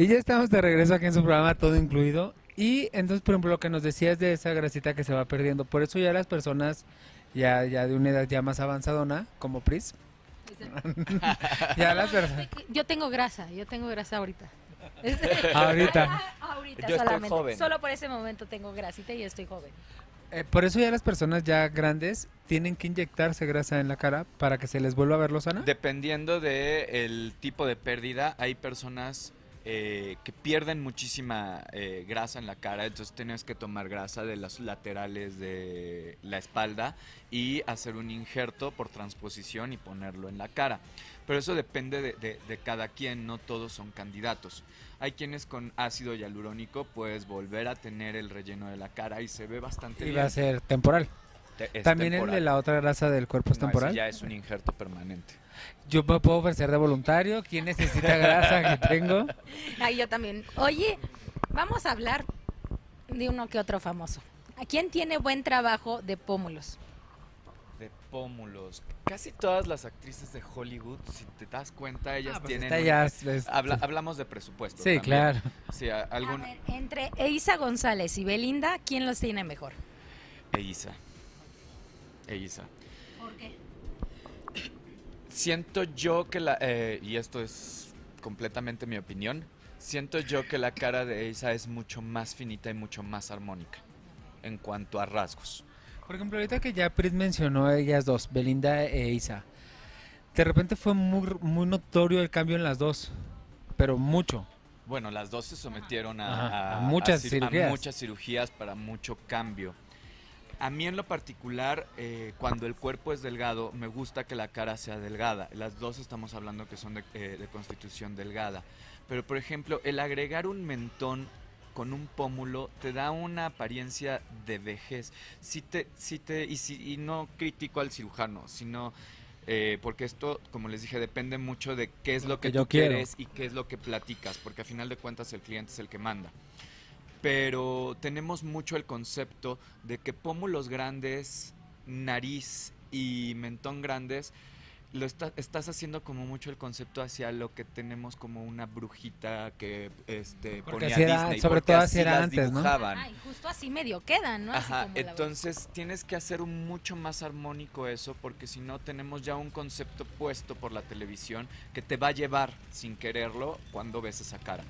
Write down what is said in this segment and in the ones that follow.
Y ya estamos de regreso aquí en su programa Todo Incluido. Y entonces, por ejemplo, lo que nos decías de esa grasita que se va perdiendo. Por eso ya las personas ya, ya de una edad ya más avanzadona, como Pris, ya las personas... Yo tengo grasa, yo tengo grasa ahorita. Ahorita. ahorita Yo estoy solamente. joven. Solo por ese momento tengo grasita y estoy joven. Eh, por eso ya las personas ya grandes tienen que inyectarse grasa en la cara para que se les vuelva a ver lo sana. Dependiendo del tipo de pérdida, hay personas eh, que pierden muchísima eh, grasa en la cara, entonces tienes que tomar grasa de los laterales de la espalda y hacer un injerto por transposición y ponerlo en la cara. Pero eso depende de, de- de cada quien, no todos son candidatos. Hay quienes con ácido hialurónico puedes volver a tener el relleno de la cara y se ve bastante Y bien. va a ser temporal. Te- es También el de la otra grasa del cuerpo es No, ese temporal. ya es un injerto permanente. Yo me puedo ofrecer de voluntario. ¿Quién necesita grasa que tengo? Ay, yo también. Oye, vamos a hablar de uno que otro famoso. ¿A quién tiene buen trabajo de pómulos? De pómulos. Casi todas las actrices de Hollywood, si te das cuenta, ellas Ah, pues tienen. esta ya es- es- Habla- hablamos de presupuesto. Sí, también. claro. Sí, a- algún. A ver, entre Eiza González y Belinda, ¿quién los tiene mejor? Eiza. Eiza. ¿Por qué? Siento yo que la. eh, y esto es completamente mi opinión. Siento yo que la cara de Eiza es mucho más finita y mucho más armónica. En cuanto a rasgos. Por ejemplo, ahorita que ya Pris mencionó a ellas dos, Belinda e Isa, de repente fue muy, muy notorio el cambio en las dos, pero mucho. Bueno, las dos se sometieron a, a- a muchas cir- cirugías. muchas cirugías para mucho cambio. A mí en lo particular, eh, cuando el cuerpo es delgado, me gusta que la cara sea delgada. Las dos estamos hablando que son de, eh, de constitución delgada. Pero por ejemplo, el agregar un mentón con un pómulo te da una apariencia de vejez. Si te, si te, y, si, y no critico al cirujano, sino eh, porque esto, como les dije, depende mucho de qué es lo que, que yo tú quiero. quieres y qué es lo que platicas, porque a final de cuentas el cliente es el que manda. Pero tenemos mucho el concepto de que pómulos grandes, nariz y mentón grandes, lo está- estás haciendo como mucho el concepto hacia lo que tenemos como una brujita que este, Porque ponía así era- Disney, sobre porque todo así era las antes, ¿no? dibujaban. Ay, justo así medio quedan, ¿no? Así Ajá, como entonces tienes que hacer un mucho más armónico eso porque si no tenemos ya un concepto puesto por la televisión que te va a llevar sin quererlo cuando ves esa cara.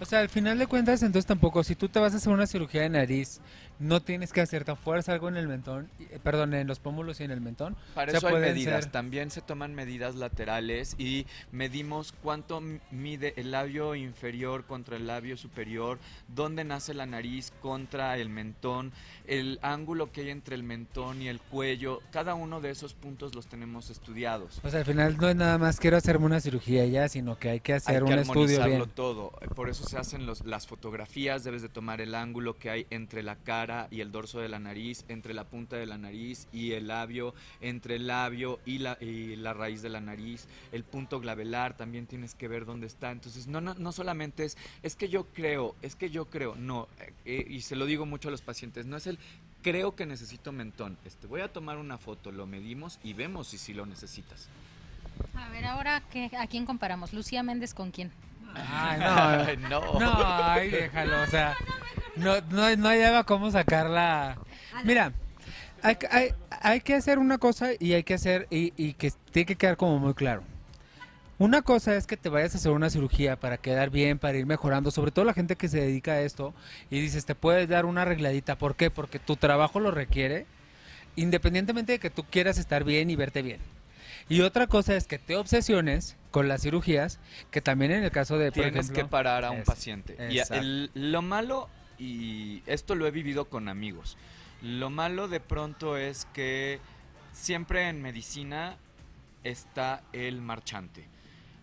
O sea, al final de cuentas, entonces tampoco, si tú te vas a hacer una cirugía de nariz, no tienes que hacer tan fuerza algo en el mentón, eh, perdón, en los pómulos y en el mentón. Para O sea, eso hay medidas, ser- también se toman medidas laterales y medimos cuánto mide el labio inferior contra el labio superior, dónde nace la nariz contra el mentón, el ángulo que hay entre el mentón y el cuello, cada uno de esos puntos los tenemos estudiados. O sea, al final no es nada más quiero hacerme una cirugía ya, sino que hay que hacer hay un que estudio bien. todo. Eh, Por eso se hacen los- las fotografías, debes de tomar el ángulo que hay entre la cara y el dorso de la nariz, entre la punta de la nariz y el labio, entre el labio y la, y la raíz de la nariz, el punto glabelar también tienes que ver dónde está. Entonces, no, no, no solamente es, es que yo creo, es que yo creo, no, eh, eh, y se lo digo mucho a los pacientes, no es el creo que necesito mentón, este, voy a tomar una foto, lo medimos y vemos si sí lo necesitas. A ver, ahora, ¿qué, ¿a quién comparamos? ¿Lucía Méndez con quién? Ay, no, no. no, ay, déjalo, o sea, no, no, no hallaba cómo sacarla. Mira, hay, que- hay, hay que hacer una cosa y hay que hacer, y, y que tiene que quedar como muy claro. Una cosa es que te vayas a hacer una cirugía para quedar bien, para ir mejorando, sobre todo la gente que se dedica a esto y dices, te puedes dar una arregladita. ¿Por qué? Porque tu trabajo lo requiere, independientemente de que tú quieras estar bien y verte bien. Y otra cosa es que te obsesiones con las cirugías, que también en el caso de, por Tienes ejemplo, que parar a un es- paciente. Y el- lo malo, y esto lo he vivido con amigos, lo malo de pronto es que siempre en medicina está el marchante.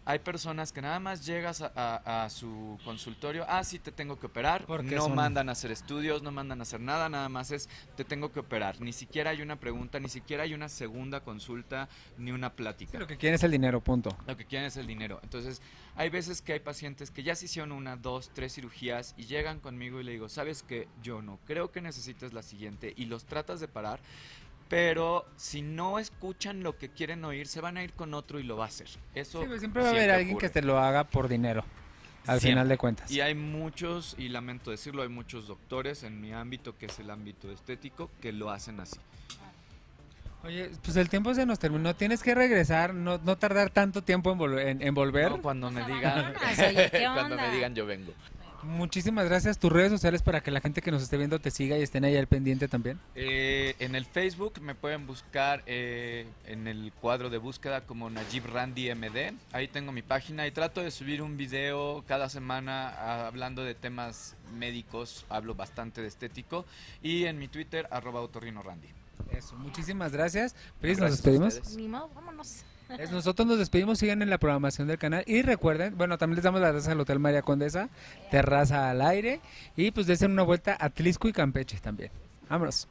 Hay personas que nada más llegas a, a- a su consultorio, ah, sí, te tengo que operar, Porque no son- mandan a hacer estudios, no mandan a hacer nada, nada más es, te tengo que operar. Ni siquiera hay una pregunta, ni siquiera hay una segunda consulta, ni una plática. Lo que quieren es el dinero, punto. Lo que quieren es el dinero. Entonces, hay veces que hay pacientes que ya se hicieron una, dos, tres cirugías y llegan conmigo y le digo, sabes que yo no creo que necesites la siguiente y los tratas de parar, pero si no escuchan lo que quieren oír, se van a ir con otro y lo va a hacer. Eso Sí, pues siempre va a haber alguien ocurre. que te lo haga por dinero. al Siempre. final de cuentas. Y hay muchos, y lamento decirlo, hay muchos doctores en mi ámbito, que es el ámbito estético, que lo hacen así. Oye, pues el tiempo se nos terminó. Tienes que regresar, no, no tardar tanto tiempo en, vol- en- en volver. No, cuando me digan, abandonas, oye, ¿qué cuando me digan yo vengo. Muchísimas gracias. Tus redes sociales para que la gente que nos esté viendo te siga y estén ahí al pendiente también. Eh, en el Facebook me pueden buscar eh, en el cuadro de búsqueda como Najib Randy MD. Ahí tengo mi página y trato de subir un video cada semana ah, hablando de temas médicos. Hablo bastante de estético. Y en mi Twitter, arroba otorrinorandy. Eso, muchísimas gracias. Pris, nos despedimos. ustedes. Ni modo, vámonos. Nosotros nos despedimos, sigan en la programación del canal y recuerden, bueno, también les damos las gracias al Hotel María Condesa, terraza al aire y pues desen una vuelta a Tlisco y Campeche también. Vámonos.